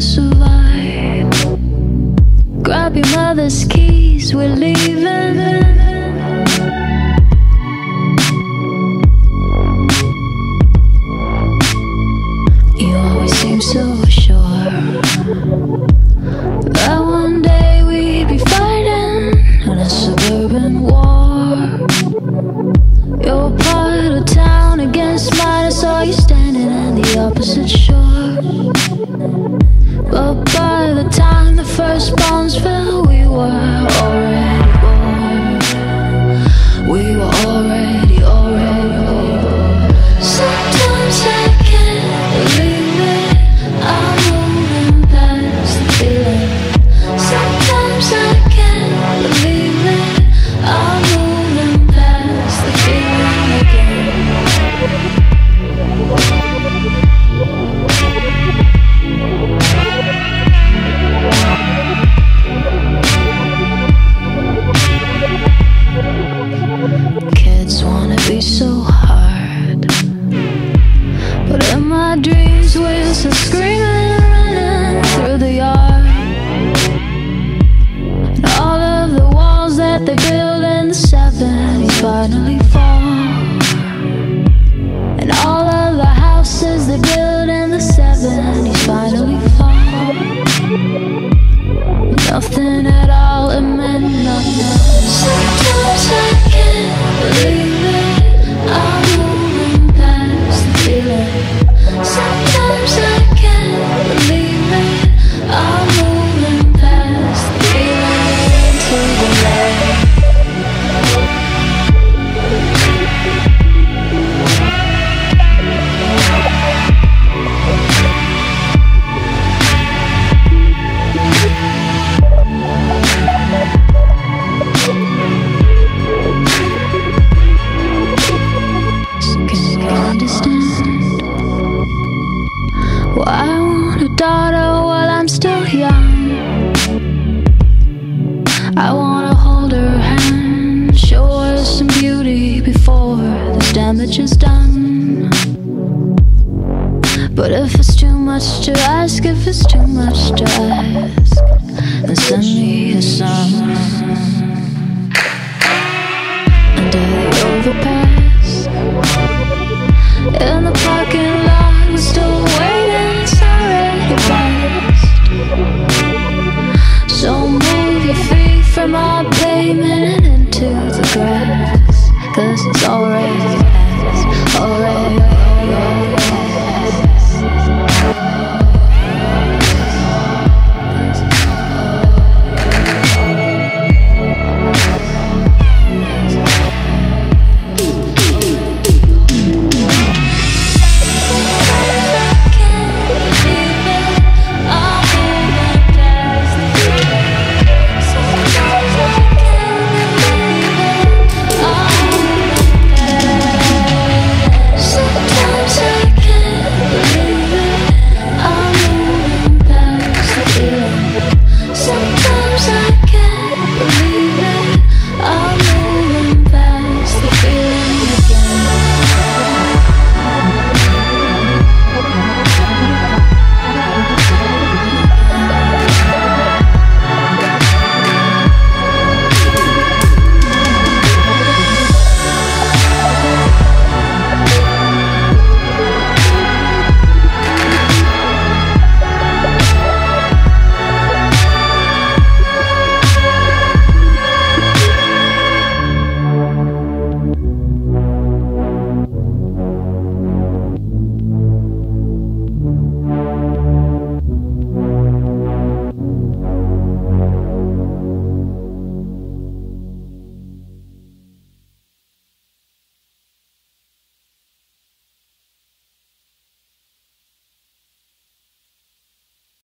survive. Grab your mother's keys, we're leaving. Well, I want a daughter while I'm still young. I wanna hold her hand, show her some beauty before this damage is done. But if it's too much to ask, if it's too much to ask, then send me a song. Under the overpass, in the parking lot. this, it's alright.